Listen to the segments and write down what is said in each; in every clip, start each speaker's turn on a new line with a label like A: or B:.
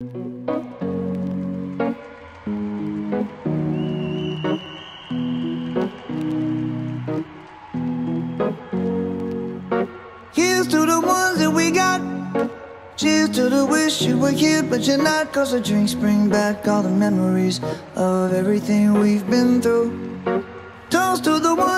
A: Cheers to the ones that we got. Cheers to the wish you were here, but you're not. Cause the drinks bring back all the memories of everything we've been through. Toast to the ones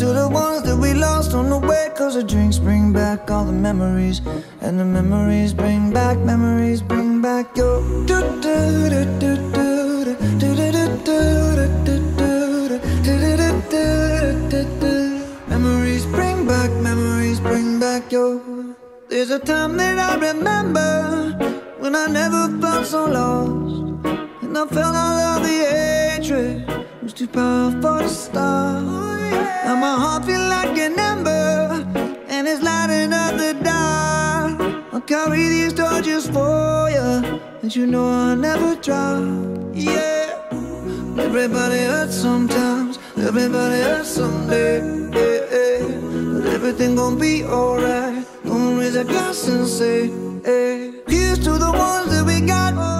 A: To the ones that we lost on the way. Cause the drinks bring back all the memories. And the memories bring back, memories bring back your. Memories bring back, memories bring back your. There's a time that I remember when I never felt so lost. And I felt all of the hatred was too powerful to stop. Now my heart feel like an ember, and it's lighting up the dark. I'll carry these torches for you, and you know I'll never drop. Yeah, everybody hurts sometimes, everybody hurts someday. Yeah, yeah. But everything gon' be alright. Gonna raise a glass and say, hey. Here's to the ones that we got.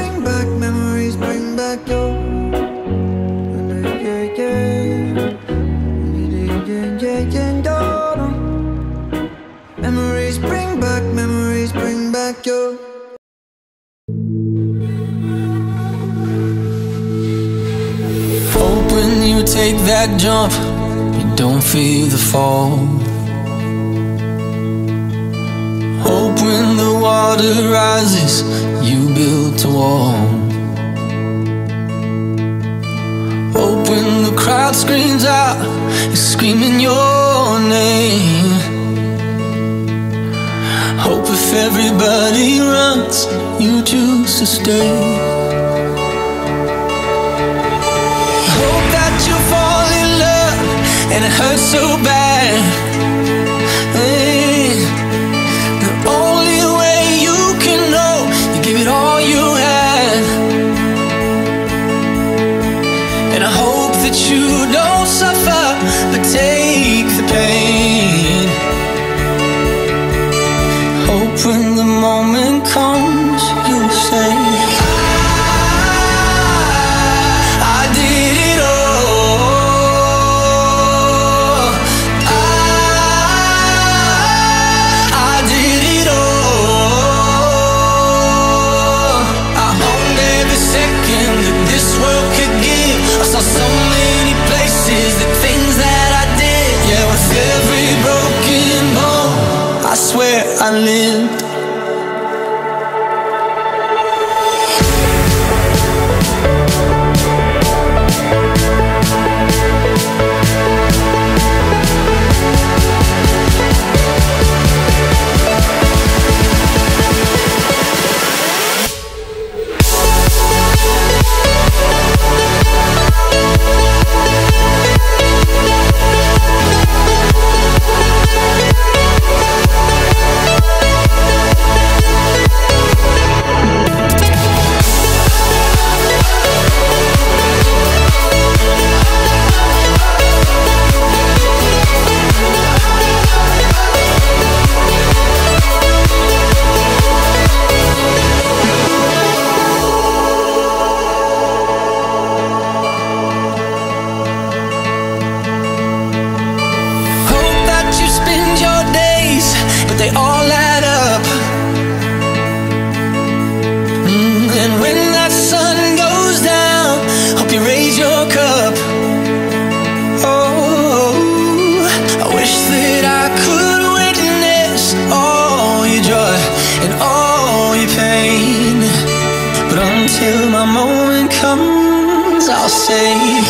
A: bring back, memories bring back yeah. Memories bring back, memories bring back your.
B: Hope when you take that jump, you don't feel the fall. Hope when water rises, you build a wall. Hope when the crowd screams out, you're screaming your name. Hope if everybody runs, you choose to stay. Hope that you fall in love and it hurts so bad. That you don't suffer, but take the pain. Hope when the moment comes, I'll say.